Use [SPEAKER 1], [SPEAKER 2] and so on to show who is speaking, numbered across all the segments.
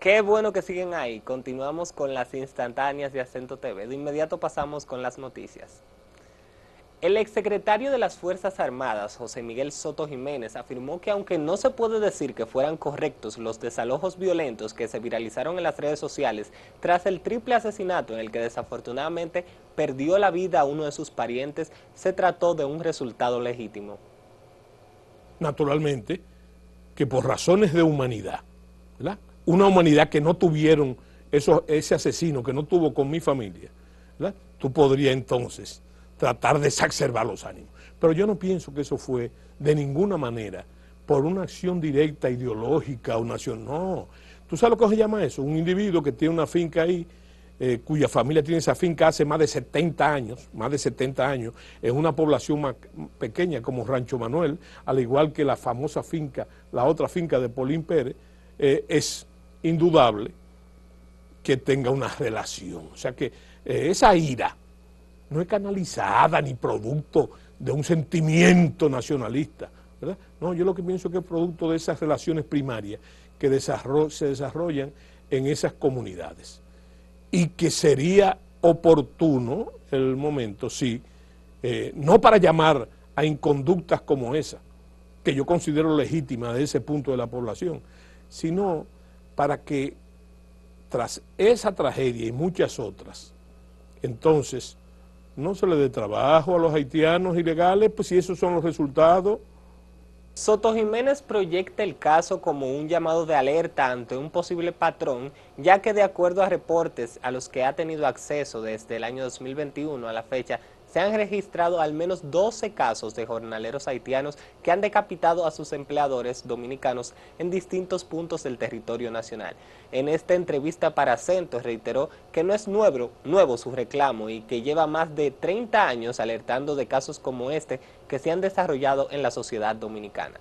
[SPEAKER 1] Qué bueno que siguen ahí. Continuamos con las instantáneas de Acento TV. De inmediato pasamos con las noticias. El exsecretario de las Fuerzas Armadas, José Miguel Soto Jiménez, afirmó que aunque no se puede decir que fueran correctos los desalojos violentos que se viralizaron en las redes sociales tras el triple asesinato en el que desafortunadamente perdió la vida a uno de sus parientes, se trató de un resultado legítimo.
[SPEAKER 2] Naturalmente que por razones de humanidad, ¿verdad? Una humanidad que no tuvieron eso, ese asesino, que no tuvo con mi familia, ¿verdad? tú podrías entonces tratar de exacerbar los ánimos. Pero yo no pienso que eso fue de ninguna manera por una acción directa, ideológica o nacional. No. ¿Tú sabes lo que se llama eso? Un individuo que tiene una finca ahí, eh, cuya familia tiene esa finca hace más de 70 años, más de 70 años, en una población más pequeña como Rancho Manuel, al igual que la famosa finca, la otra finca de Polín Pérez, eh, es indudable que tenga una relación. O sea que eh, esa ira no es canalizada ni producto de un sentimiento nacionalista. ¿verdad? No, yo lo que pienso es que es producto de esas relaciones primarias que se desarrollan en esas comunidades. Y que sería oportuno el momento, sí, eh, no para llamar a inconductas como esa, que yo considero legítima de ese punto de la población, sino para que tras esa tragedia y muchas otras, entonces no se le dé trabajo a los haitianos ilegales, pues si esos son los resultados.
[SPEAKER 1] Soto Jiménez proyecta el caso como un llamado de alerta ante un posible patrón, ya que de acuerdo a reportes a los que ha tenido acceso desde el año 2021 a la fecha, se han registrado al menos 12 casos de jornaleros haitianos que han decapitado a sus empleadores dominicanos en distintos puntos del territorio nacional. En esta entrevista para Acento reiteró que no es nuevo, nuevo su reclamo y que lleva más de 30 años alertando de casos como este que se han desarrollado en la sociedad dominicana.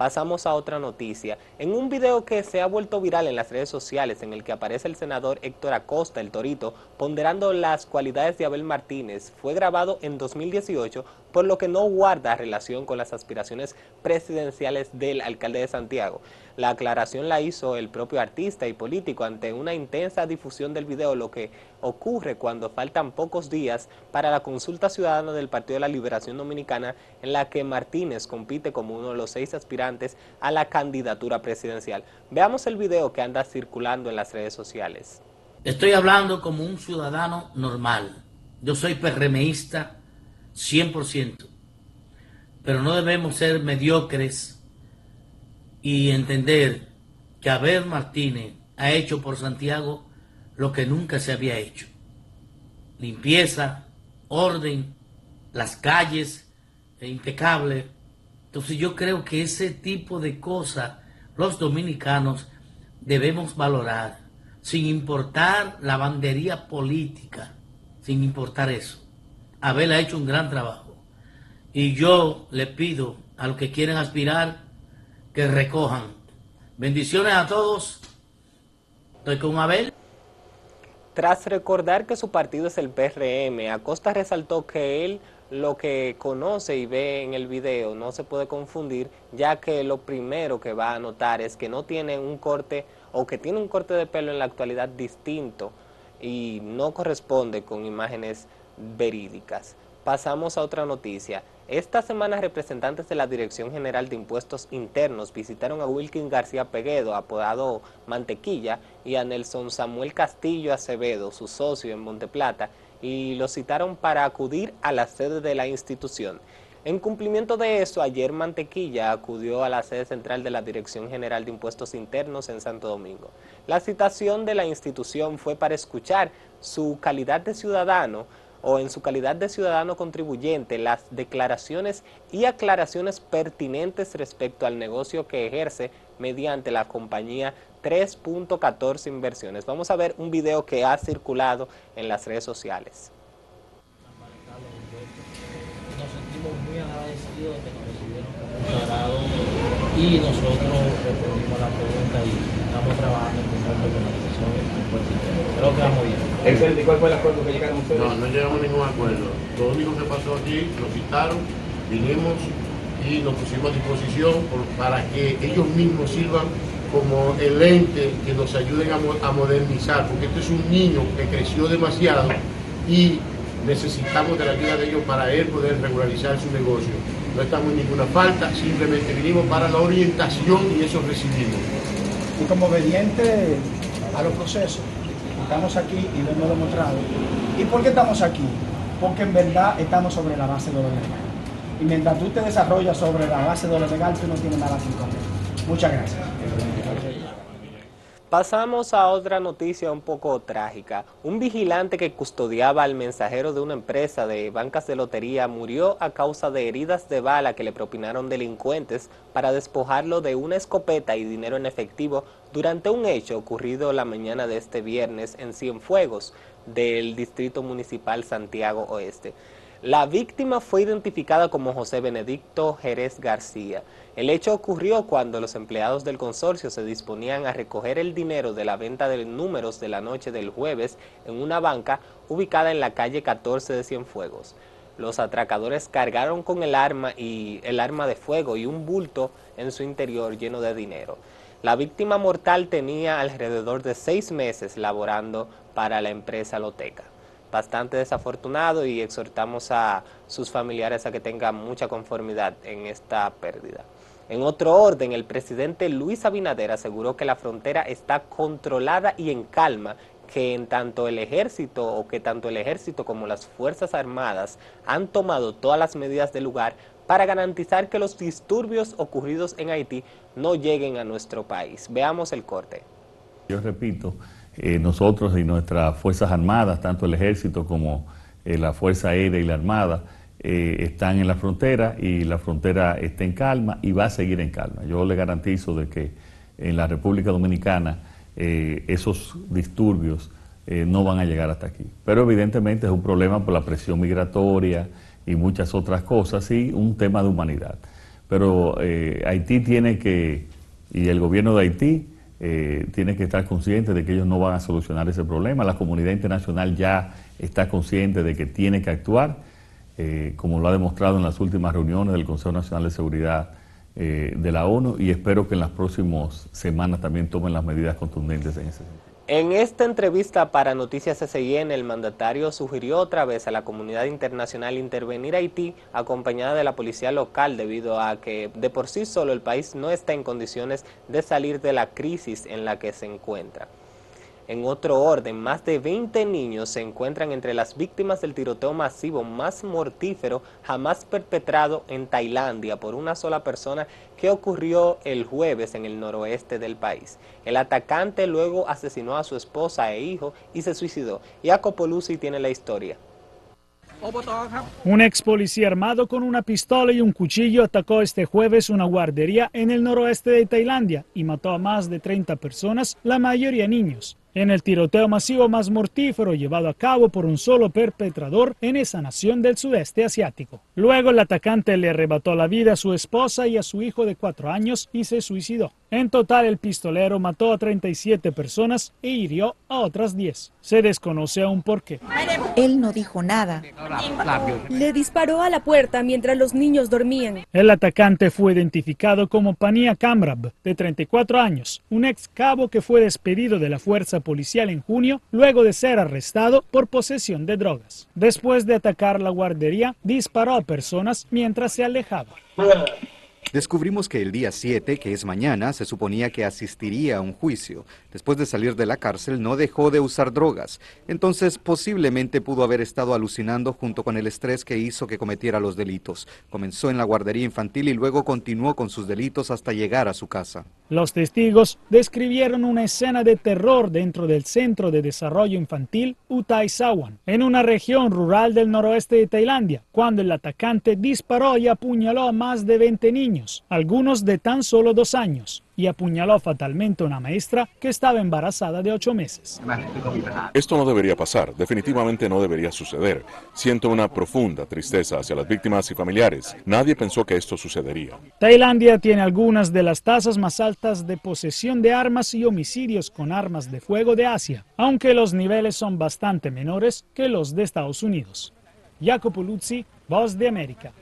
[SPEAKER 1] Pasamos a otra noticia. En un video que se ha vuelto viral en las redes sociales en el que aparece el senador Héctor Acosta, el Torito, ponderando las cualidades de Abel Martínez, fue grabado en 2018, por lo que no guarda relación con las aspiraciones presidenciales del alcalde de Santiago. La aclaración la hizo el propio artista y político ante una intensa difusión del video, lo que ocurre cuando faltan pocos días para la consulta ciudadana del Partido de la Liberación Dominicana en la que Martínez compite como uno de los seis aspirantes a la candidatura presidencial. Veamos el video que anda circulando en las redes sociales.
[SPEAKER 3] Estoy hablando como un ciudadano normal. Yo soy PRMista 100%, pero no debemos ser mediocres y entender que Abel Martínez ha hecho por Santiago lo que nunca se había hecho. Limpieza, orden, las calles e impecable. Entonces yo creo que ese tipo de cosas los dominicanos debemos valorar, sin importar la bandería política, sin importar eso. Abel ha hecho un gran trabajo. Y yo le pido a los que quieren aspirar que recojan. Bendiciones a todos. Estoy con Abel.
[SPEAKER 1] Tras recordar que su partido es el PRM, Acosta resaltó que él lo que conoce y ve en el video no se puede confundir, ya que lo primero que va a notar es que no tiene un corte o que tiene un corte de pelo en la actualidad distinto y no corresponde con imágenes verídicas. Pasamos a otra noticia. Esta semana representantes de la Dirección General de Impuestos Internos visitaron a Wilkin García Peguedo, apodado Mantequilla, y a Nelson Samuel Castillo Acevedo, su socio en Monteplata, y los citaron para acudir a la sede de la institución. En cumplimiento de eso, ayer Mantequilla acudió a la sede central de la Dirección General de Impuestos Internos en Santo Domingo. La citación de la institución fue para escuchar su calidad de ciudadano o en su calidad de ciudadano contribuyente las declaraciones y aclaraciones pertinentes respecto al negocio que ejerce mediante la compañía 3.14 Inversiones. Vamos a ver un video que ha circulado en las redes sociales.
[SPEAKER 4] Nos sentimos muy agradecidos de que nos recibieron y nosotros respondimos la pregunta y estamos trabajando en conjunto con la dirección Creo que vamos bien.
[SPEAKER 5] Excelente. ¿Y cuál fue el acuerdo que llegaron ustedes?
[SPEAKER 6] No, no llegamos a ningún acuerdo. Lo único que pasó aquí, nos citaron, vinimos y nos pusimos a disposición para que ellos mismos sirvan como el ente que nos ayuden a, mo- a modernizar, porque este es un niño que creció demasiado y necesitamos de la ayuda de ellos para él poder regularizar su negocio. No estamos en ninguna falta, simplemente vinimos para la orientación y eso recibimos.
[SPEAKER 7] y como obediente a los procesos, estamos aquí y lo hemos demostrado. ¿Y por qué estamos aquí? Porque en verdad estamos sobre la base de lo legal. Y mientras tú te desarrollas sobre la base de lo legal, tú no tienes nada que comer. Muchas gracias.
[SPEAKER 1] Pasamos a otra noticia un poco trágica. Un vigilante que custodiaba al mensajero de una empresa de bancas de lotería murió a causa de heridas de bala que le propinaron delincuentes para despojarlo de una escopeta y dinero en efectivo durante un hecho ocurrido la mañana de este viernes en Cienfuegos del Distrito Municipal Santiago Oeste. La víctima fue identificada como José Benedicto Jerez García. El hecho ocurrió cuando los empleados del consorcio se disponían a recoger el dinero de la venta de números de la noche del jueves en una banca ubicada en la calle 14 de Cienfuegos. Los atracadores cargaron con el arma y el arma de fuego y un bulto en su interior lleno de dinero. La víctima mortal tenía alrededor de seis meses laborando para la empresa Loteca bastante desafortunado y exhortamos a sus familiares a que tengan mucha conformidad en esta pérdida. En otro orden, el presidente Luis Abinader aseguró que la frontera está controlada y en calma, que en tanto el ejército o que tanto el ejército como las fuerzas armadas han tomado todas las medidas del lugar para garantizar que los disturbios ocurridos en Haití no lleguen a nuestro país. Veamos el corte.
[SPEAKER 8] Yo repito, eh, nosotros y nuestras Fuerzas Armadas, tanto el Ejército como eh, la Fuerza Aérea y la Armada, eh, están en la frontera y la frontera está en calma y va a seguir en calma. Yo le garantizo de que en la República Dominicana esos disturbios no van a llegar hasta aquí. Pero evidentemente es un problema por la presión migratoria y muchas otras cosas y un tema de humanidad. Pero Haití tiene que, y el gobierno de Haití, eh, tiene que estar consciente de que ellos no van a solucionar ese problema. La comunidad internacional ya está consciente de que tiene que actuar, eh, como lo ha demostrado en las últimas reuniones del Consejo Nacional de Seguridad eh, de la ONU, y espero que en las próximas semanas también tomen las medidas contundentes en ese sentido.
[SPEAKER 1] En esta entrevista para Noticias SIN, el mandatario sugirió otra vez a la comunidad internacional intervenir a Haití acompañada de la policía local debido a que de por sí solo el país no está en condiciones de salir de la crisis en la que se encuentra. En otro orden, más de 20 niños se encuentran entre las víctimas del tiroteo masivo más mortífero jamás perpetrado en Tailandia por una sola persona que ocurrió el jueves en el noroeste del país. El atacante luego asesinó a su esposa e hijo y se suicidó. Jacopo Luzzi tiene la historia.
[SPEAKER 9] Un ex policía armado con una pistola y un cuchillo atacó este jueves una guardería en el noroeste de Tailandia y mató a más de 30 personas, la mayoría niños, en el tiroteo masivo más mortífero llevado a cabo por un solo perpetrador en esa nación del sudeste asiático. Luego el atacante le arrebató la vida a su esposa y a su hijo de cuatro años y se suicidó. En total, el pistolero mató a 37 personas e hirió a otras 10. Se desconoce aún por qué.
[SPEAKER 10] Él no dijo nada. Le disparó a la puerta mientras los niños dormían.
[SPEAKER 9] El atacante fue identificado como Pania Kamrab, de 34 años, un ex cabo que fue despedido de la fuerza policial en junio luego de ser arrestado por posesión de drogas. Después de atacar la guardería, disparó a personas mientras se alejaba.
[SPEAKER 11] Descubrimos que el día 7, que es mañana, se suponía que asistiría a un juicio. Después de salir de la cárcel no dejó de usar drogas. Entonces posiblemente pudo haber estado alucinando junto con el estrés que hizo que cometiera los delitos. Comenzó en la guardería infantil y luego continuó con sus delitos hasta llegar a su casa.
[SPEAKER 9] Los testigos describieron una escena de terror dentro del Centro de Desarrollo Infantil Utai Sawan, en una región rural del noroeste de Tailandia, cuando el atacante disparó y apuñaló a más de 20 niños, algunos de tan solo dos años, y apuñaló fatalmente a una maestra que estaba embarazada de ocho meses.
[SPEAKER 12] Esto no debería pasar, definitivamente no debería suceder. Siento una profunda tristeza hacia las víctimas y familiares. Nadie pensó que esto sucedería.
[SPEAKER 9] Tailandia tiene algunas de las tasas más altas de posesión de armas y homicidios con armas de fuego de Asia, aunque los niveles son bastante menores que los de Estados Unidos. Jacopo Luzzi, Voz de América.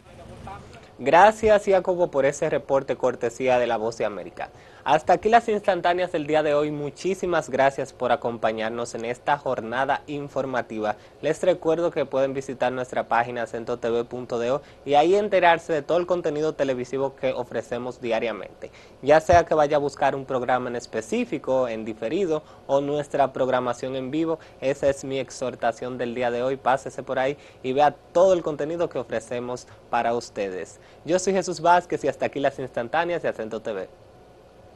[SPEAKER 1] Gracias, Jacobo, por ese reporte cortesía de La Voz de América. Hasta aquí las instantáneas del día de hoy. Muchísimas gracias por acompañarnos en esta jornada informativa. Les recuerdo que pueden visitar nuestra página centotv.do y ahí enterarse de todo el contenido televisivo que ofrecemos diariamente. Ya sea que vaya a buscar un programa en específico, en diferido o nuestra programación en vivo, esa es mi exhortación del día de hoy. Pásese por ahí y vea todo el contenido que ofrecemos para ustedes. Yo soy Jesús Vázquez y hasta aquí las instantáneas de Acento TV.